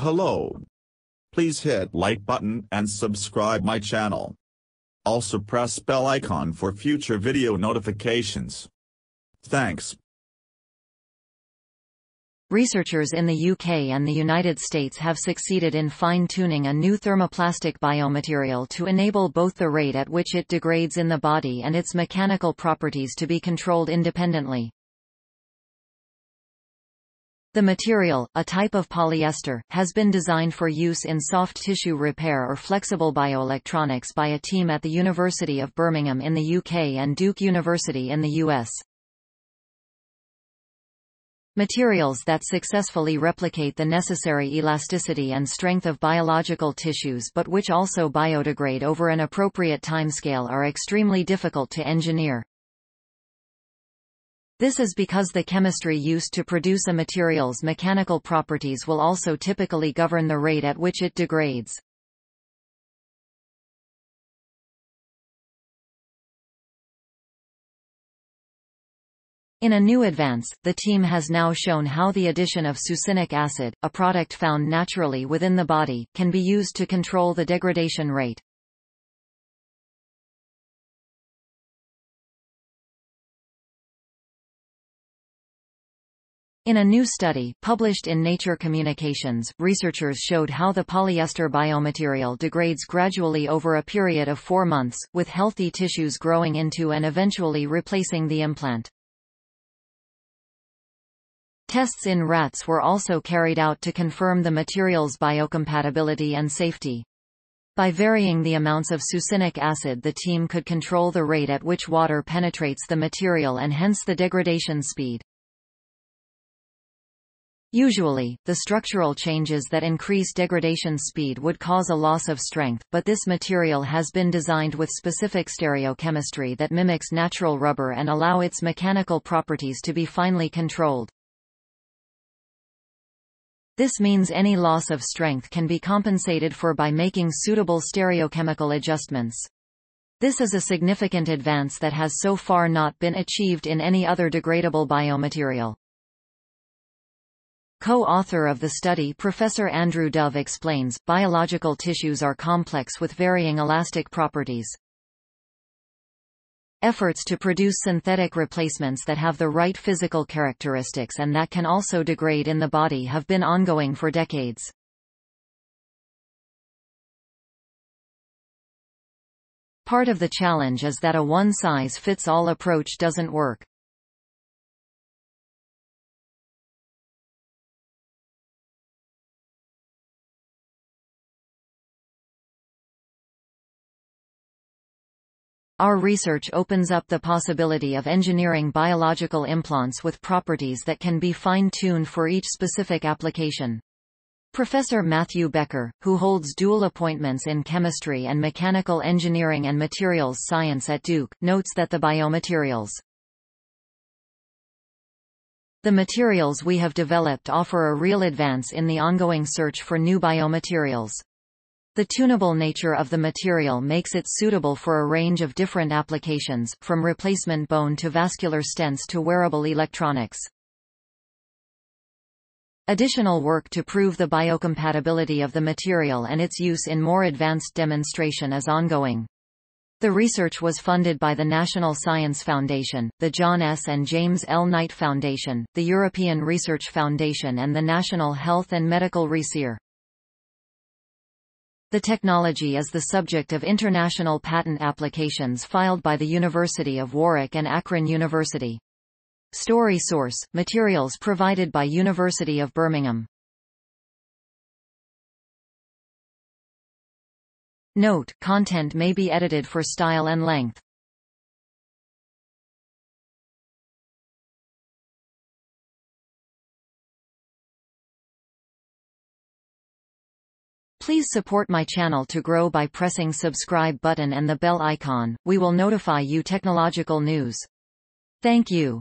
Hello. Please hit like button and subscribe my channel. Also press bell icon for future video notifications. Thanks. Researchers in the UK and the United States have succeeded in fine-tuning a new thermoplastic biomaterial to enable both the rate at which it degrades in the body and its mechanical properties to be controlled independently. The material, a type of polyester, has been designed for use in soft tissue repair or flexible bioelectronics by a team at the University of Birmingham in the UK and Duke University in the US. Materials that successfully replicate the necessary elasticity and strength of biological tissues but which also biodegrade over an appropriate timescale are extremely difficult to engineer. This is because the chemistry used to produce a material's mechanical properties will also typically govern the rate at which it degrades. In a new advance, the team has now shown how the addition of succinic acid, a product found naturally within the body, can be used to control the degradation rate. In a new study, published in Nature Communications, researchers showed how the polyester biomaterial degrades gradually over a period of four months, with healthy tissues growing into and eventually replacing the implant. Tests in rats were also carried out to confirm the material's biocompatibility and safety. By varying the amounts of succinic acid the team could control the rate at which water penetrates the material and hence the degradation speed. Usually, the structural changes that increase degradation speed would cause a loss of strength, but this material has been designed with specific stereochemistry that mimics natural rubber and allow its mechanical properties to be finely controlled. This means any loss of strength can be compensated for by making suitable stereochemical adjustments. This is a significant advance that has so far not been achieved in any other degradable biomaterial. Co-author of the study Professor Andrew Dove explains, biological tissues are complex with varying elastic properties. Efforts to produce synthetic replacements that have the right physical characteristics and that can also degrade in the body have been ongoing for decades. Part of the challenge is that a one-size-fits-all approach doesn't work. Our research opens up the possibility of engineering biological implants with properties that can be fine-tuned for each specific application. Professor Matthew Becker, who holds dual appointments in chemistry and mechanical engineering and materials science at Duke, notes that the biomaterials the materials we have developed offer a real advance in the ongoing search for new biomaterials. The tunable nature of the material makes it suitable for a range of different applications, from replacement bone to vascular stents to wearable electronics. Additional work to prove the biocompatibility of the material and its use in more advanced demonstration is ongoing. The research was funded by the National Science Foundation, the John S. and James L. Knight Foundation, the European Research Foundation and the National Health and Medical Research. The technology is the subject of international patent applications filed by the University of Warwick and Akron University. Story source, materials provided by University of Birmingham. Note, content may be edited for style and length. Please support my channel to grow by pressing subscribe button and the bell icon. We will notify you technological news. Thank you.